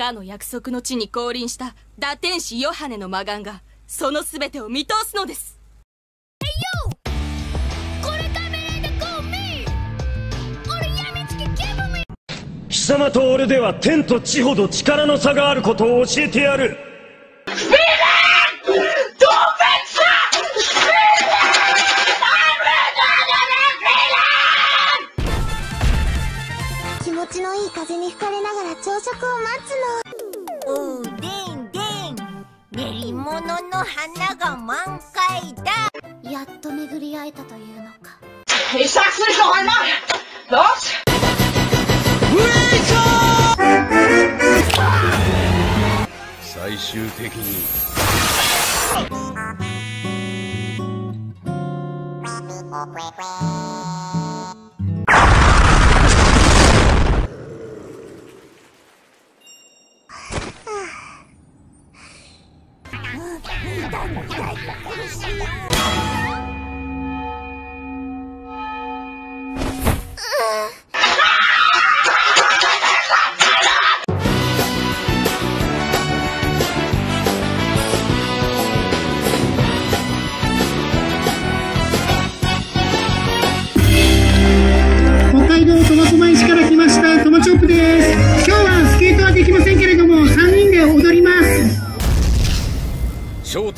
かの約束の地に降臨した打天使ヨハネの魔眼がその全てを見通すのです。貴様と俺では天と地ほど力の差があることを教えてやるちのいい風に吹かれながら朝食を待つの。おうでんでん。練り物の花が満開だ。やっと巡り会えたというのか。Ich sag's nicht noch einmal! Los! 最終的に。北みんなの大な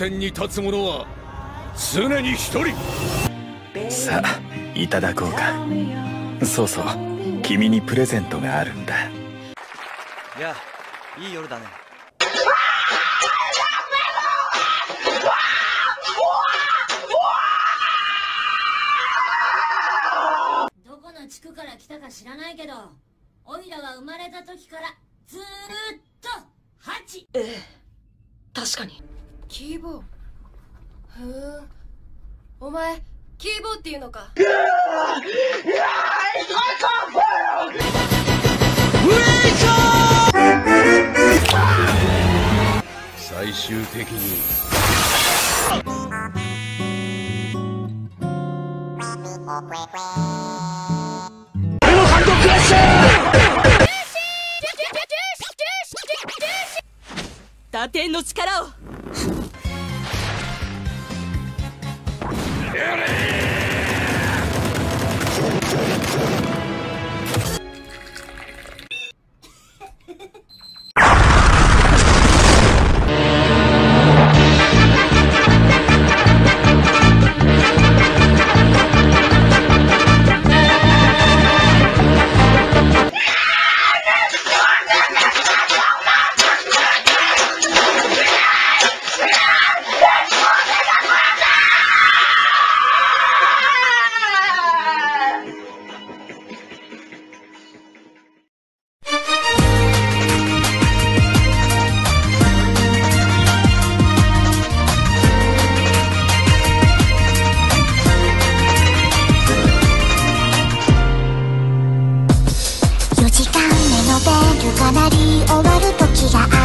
点に立つ者は常に一人。さあいただこうか。そうそう。君にプレゼントがあるんだ。やあいい夜だね。どこの地区から来たか知らないけどオイラは生まれた時からずーっとハチ。ええ確かにキーボー。へえお前キーボーっていうのか!最終的に。俺のハンドクラッシャー。打天の力を Beauty! treasure.